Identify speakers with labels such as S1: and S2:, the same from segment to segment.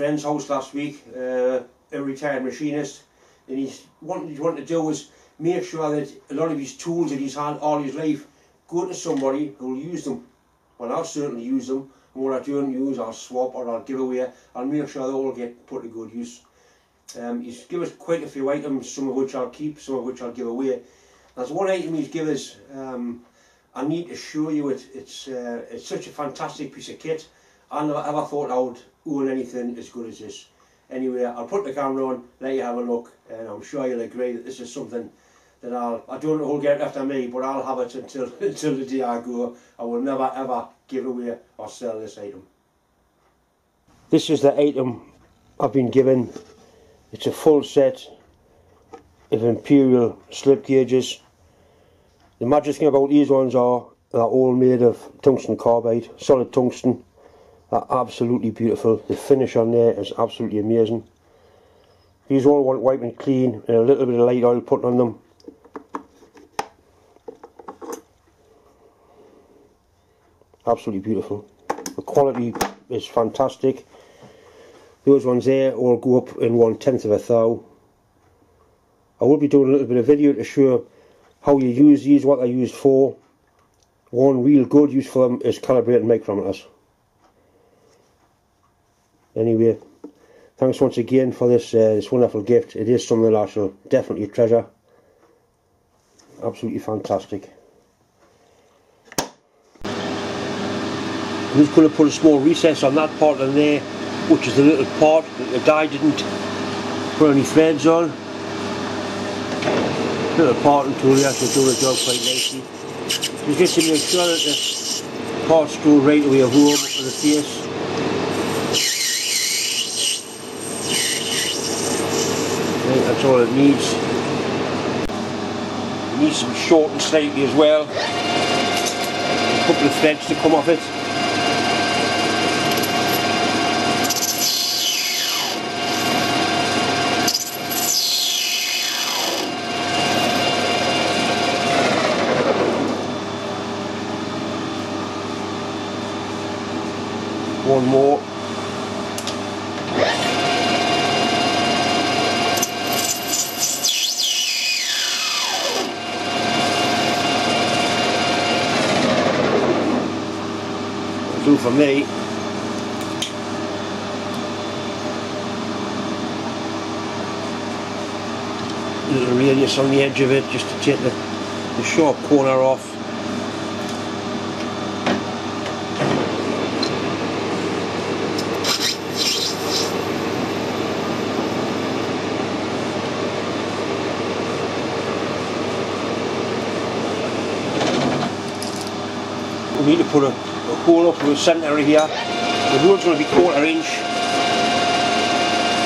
S1: was friend's house last week, uh, a retired machinist, and he's what he's wanting to do is make sure that a lot of his tools that he's had all his life go to somebody who will use them. Well, I'll certainly use them, and what I don't use, I'll swap or I'll give away. I'll make sure they all get put to good use. Um, he's given us quite a few items, some of which I'll keep, some of which I'll give away. There's one item he's given us, um, I need to show you it. It's, uh, it's such a fantastic piece of kit. I never ever thought I would own anything as good as this. Anyway, I'll put the camera on, let you have a look, and I'm sure you'll agree that this is something that I'll, I don't know who'll get after me, but I'll have it until, until the day I go. I will never ever give away or sell this item. This is the item I've been given. It's a full set of Imperial slip gauges. The magic thing about these ones are they're all made of tungsten carbide, solid tungsten. They're absolutely beautiful. The finish on there is absolutely amazing. These all want wiping clean and a little bit of light oil put on them. Absolutely beautiful. The quality is fantastic. Those ones there all go up in one tenth of a thou. I will be doing a little bit of video to show how you use these, what they're used for. One real good use for them is calibrating micrometers. Anyway, thanks once again for this uh, this wonderful gift. It is something that I shall definitely treasure. Absolutely fantastic. I'm just going to put a small recess on that part in there, which is the little part that the guy didn't put any threads on little parting tool here to do the job quite nicely. Just to make sure that the parts go right away home to the face. All it needs. Needs to be shortened slightly as well. A couple of threads to come off it. one more. Do for me. Little radius on the edge of it just to take the, the sharp corner off. we need to hole up to the centre here. The hole's going to be quarter inch.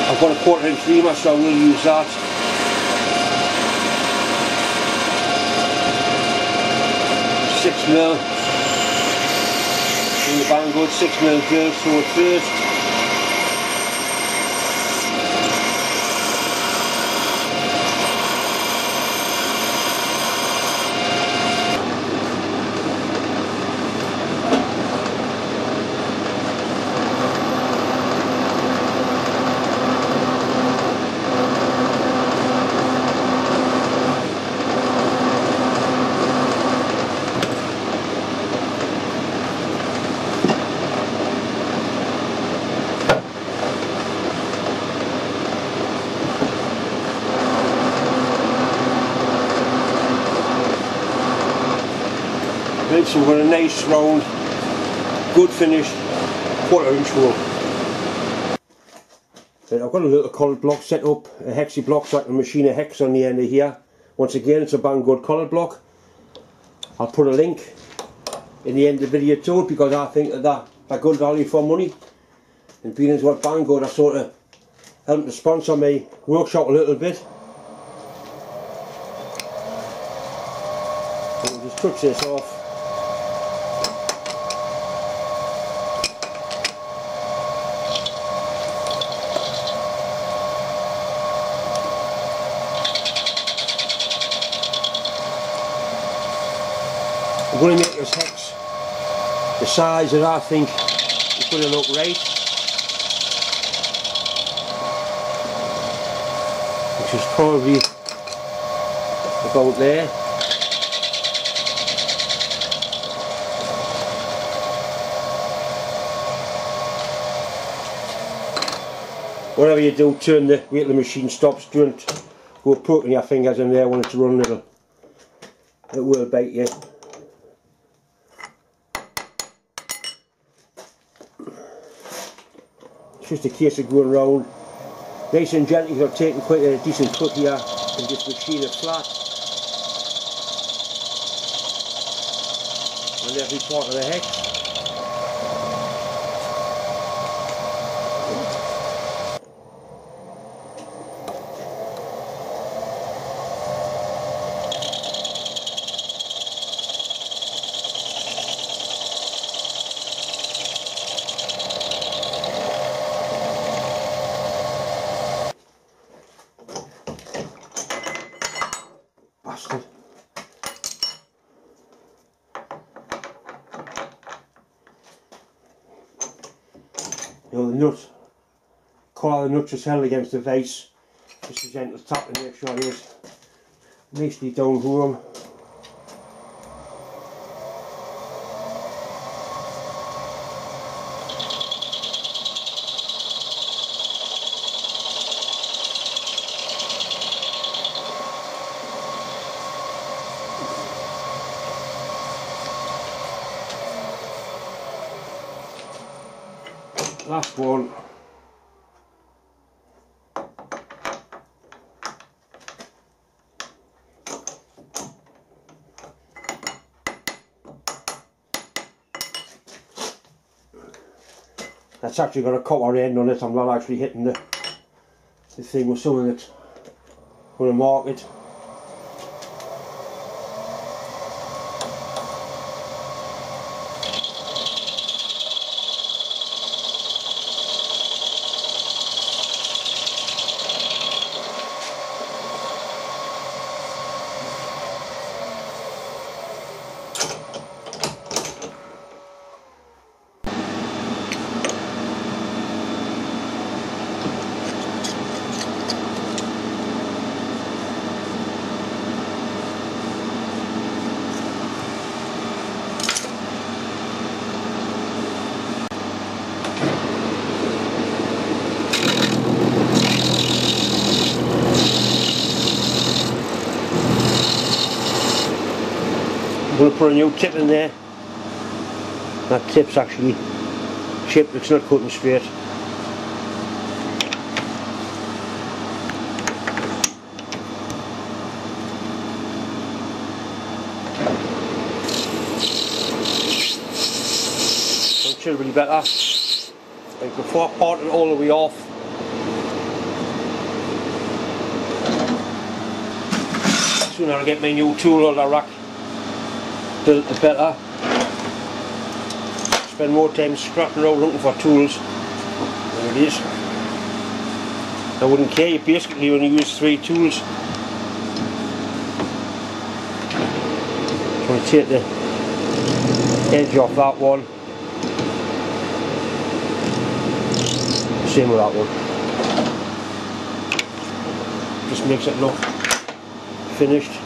S1: I've got a quarter inch reamer so I will use that. Six mil. In the Banggood, six mil drill so first. So we've got a nice round, good finish, quarter inch hole. Right, I've got a little collet block set up, a hexi block so I can machine a hex on the end of here. Once again it's a Banggood collet block. I'll put a link in the end of the video to it because I think that that a good value for money. And being as what Banggood are sort of helping to sponsor my workshop a little bit. So we'll just touch this off. I'm going to make this hex the size that I think is going to look right. Which is probably about there. Whatever you do, turn the weight of the machine stops, don't go poking your fingers in there when it's running, a little. it will bite you. It's just a case of going round nice and gently. You're taking quite a decent cut here and just machine it flat on every part of the hex. you know, the nut, collar the held against the vase, just a gentle tap to make sure it is nicely down home. last one that's actually got a copper end on it. I'm not actually hitting the, the thing with something that's going to mark it going to put a new tip in there. That tip's actually chipped, it's not cutting straight. Be better. Like before I part it all the way off. Soon I'll get my new tool on the rack built the better. Spend more time scrapping around looking for tools. There it is. I wouldn't care, you basically only use three tools. I'm to take the edge off that one. Same with that one. Just makes it look finished.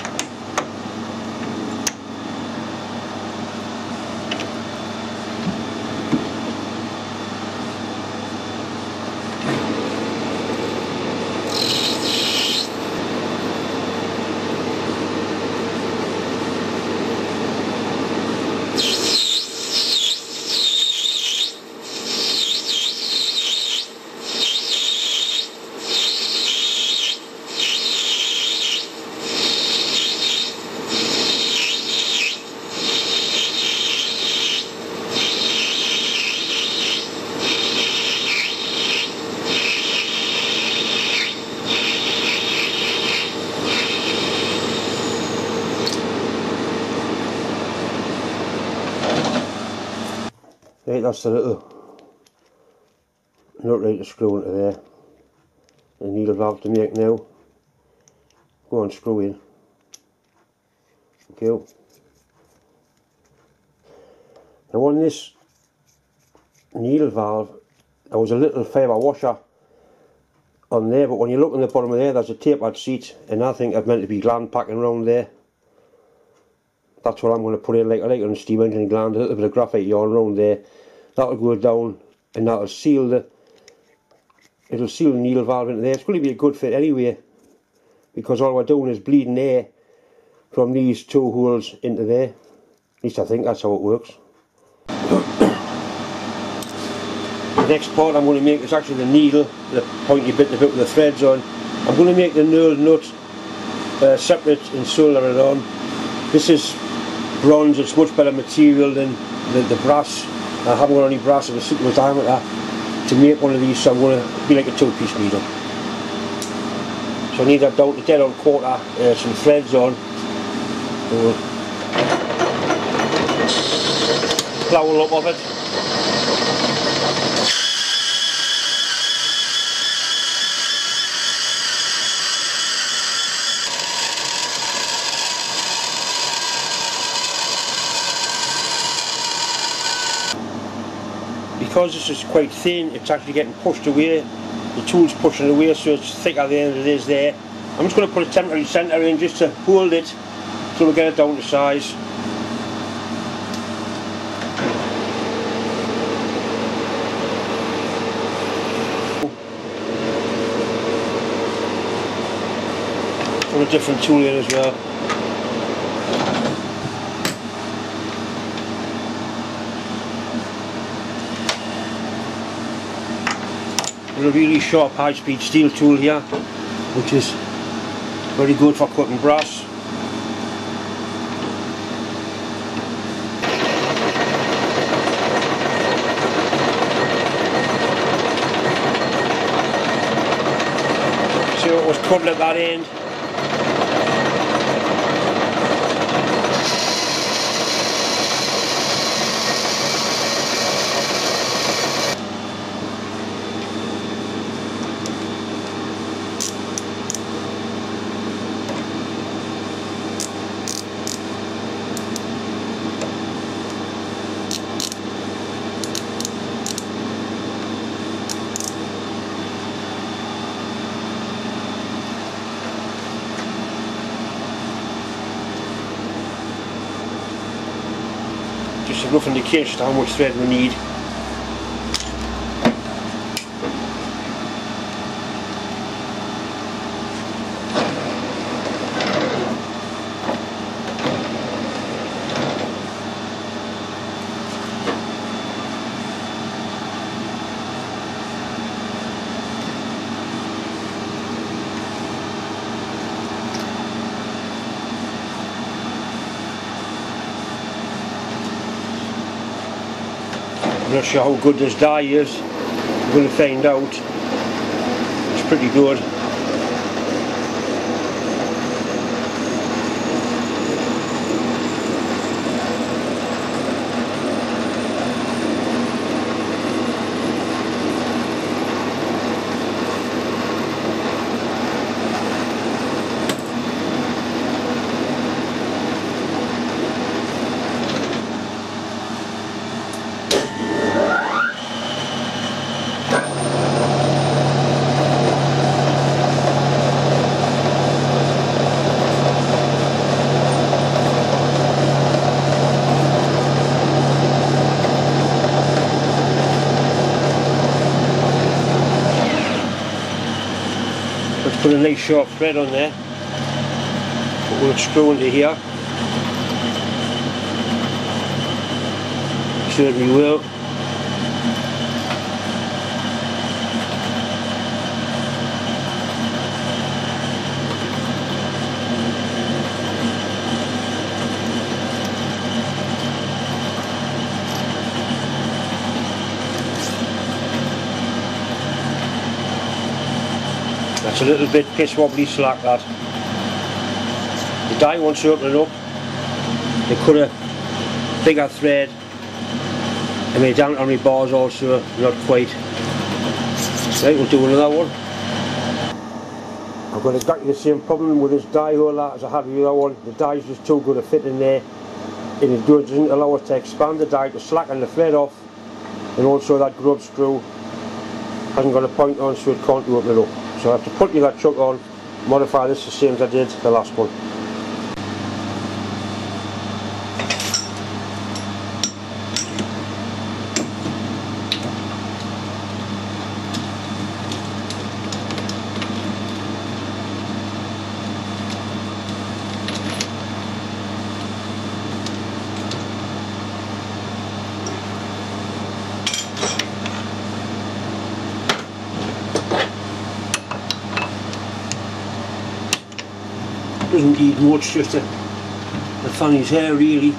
S1: That's the little nut right to screw into there. The needle valve to make now. Go on, screw in. Okay. Now on this needle valve, there was a little fibre washer on there but when you look in the bottom of there there's a tapered seat and I think I've meant to be gland packing around there that's what I'm going to put in like, like on a steam engine gland a little bit of graphite yarn around there that'll go down and that'll seal the it'll seal the needle valve into there it's going to be a good fit anyway because all we're doing is bleeding air from these two holes into there at least I think that's how it works the next part I'm going to make is actually the needle, the pointy bit, the bit with the threads on. I'm going to make the knurled nut uh, separate and solder it on. This is bronze, it's much better material than the, the brass. I haven't got any brass of a suitable diameter to make one of these, so I'm going to be like a two-piece needle. So I need that down to dead on quarter, uh, some threads on. We'll plough up of it. Because this is quite thin it's actually getting pushed away. The tool's pushing away so it's thicker at the end it is there. I'm just going to put a temporary centre in just to hold it so we get it down to size. A different tool in as well a really sharp high speed steel tool here which is very good for cutting brass. So it was cut at that end rough indication how much thread we need I'm not sure how good this die is. I'm going to find out. It's pretty good. put a nice sharp thread on there. Put one screw into here. Certainly will It's a little bit piss wobbly slack that. The die wants to open it up. They cut a bigger thread. I mean down on my bars also, not quite. Right, we'll do another one. I've got exactly the same problem with this die holder as I had with the other one. The die is just too good to fit in there and it doesn't allow us to expand the die to slacken the thread off and also that grub screw hasn't got a point on so it can't open it up. So I have to put that chuck on, modify this the same as I did the last one. Need much, just a, a hair really.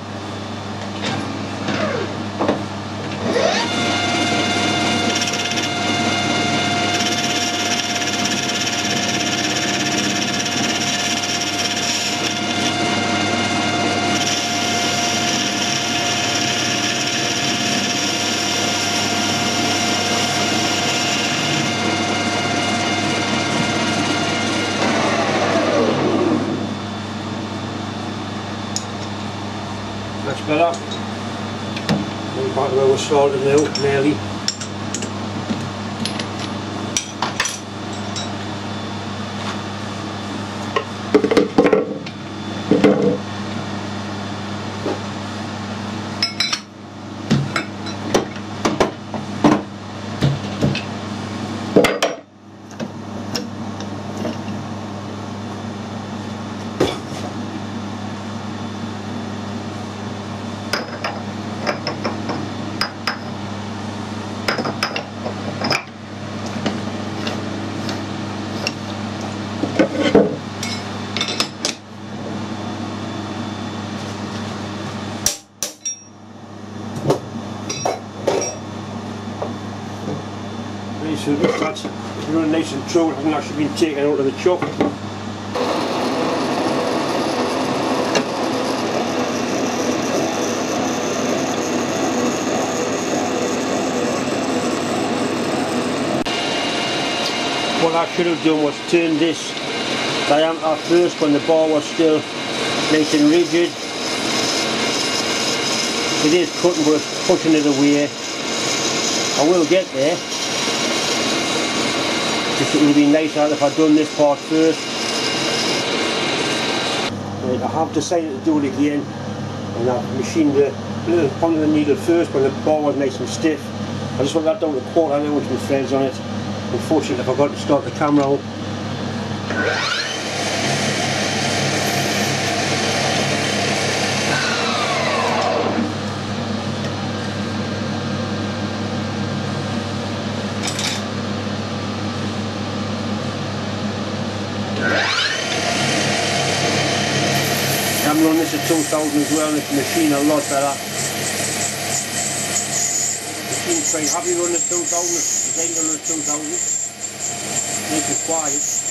S1: Better. Going back where we started now, nearly. Really so this that's running nice and hasn't actually been taken out of the chuck. What I should have done was turn this diameter first when the bar was still nice and rigid. It is cutting but it's pushing it away. I will get there. Just it would have been nicer if I'd done this part first. Right, I have decided to do it again and I've machined the little point of the needle first when the bar was nice and stiff. I just want that down to quarter now with my threads on it. Unfortunately I forgot to start the camera up. I'm running this at 2000 as well, this machine a lot better. Machine's quite happy running at 2000, designed running at 2000. Nice and quiet.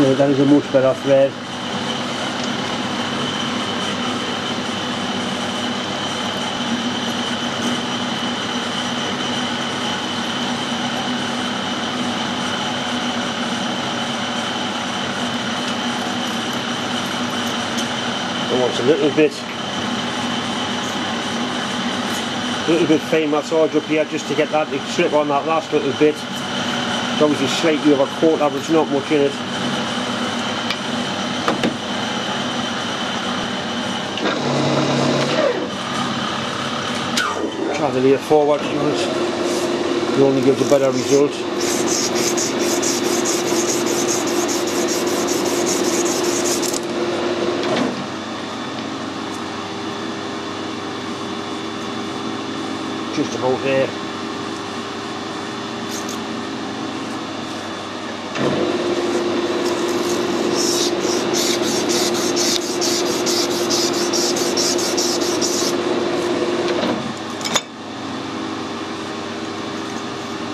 S1: No, that is a much better thread. I want a little bit a little bit fine massage up here just to get that to trip on that last little bit. It's obviously slightly over quarter, but it's not much in it. It forward, it only gives a better result. just about there.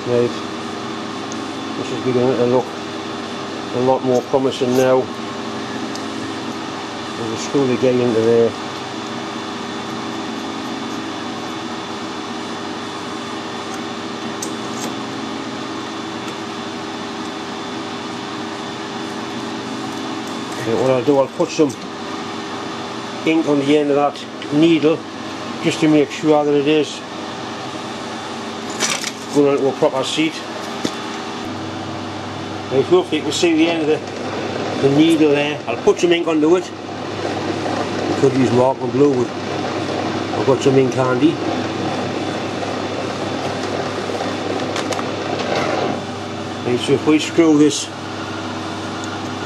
S1: Right, to look a lot more promising now. Screw to get into there. okay, what I'll do, I'll put some ink on the end of that needle just to make sure that it is going into a proper seat. Hopefully you can see the end of the, the needle there. I'll put some ink onto it. Could use marker blue I've got some ink handy. Right, so if we screw this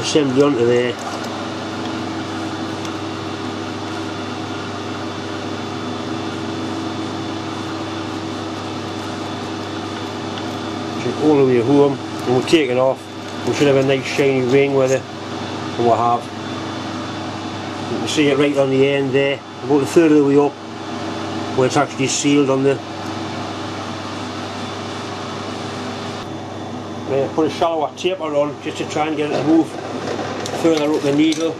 S1: assembly onto there all the way home and we'll take it off we should have a nice shiny ring with it and we'll have you. Can see it right on the end there about a third of the way up where it's actually sealed on the uh, put a shallower taper on just to try and get it to move further up the needle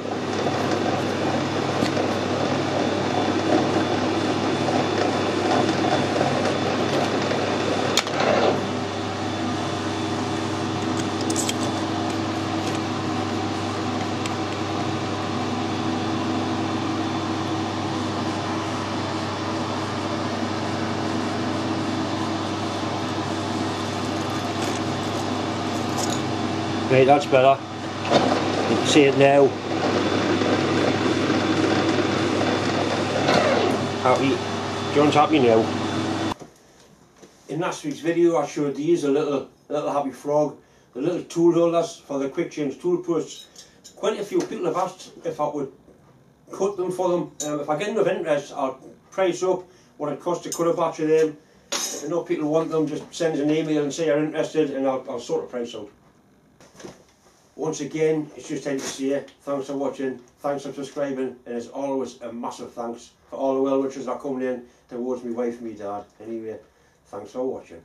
S1: Right, that's better. You can see it now. Happy. John's happy now. In last week's video I showed these, a little, little happy frog, the little tool holders for the quick change tool posts. Quite a few people have asked if I would cut them for them. Um, if I get enough interest I'll price up what it costs to cut a batch of them. If enough people want them just send an email and say you're interested and I'll, I'll sort the price out. Once again, it's just time to say thanks for watching, thanks for subscribing, and as always, a massive thanks for all the well wishes that are coming in towards me wife and me dad. Anyway, thanks for watching.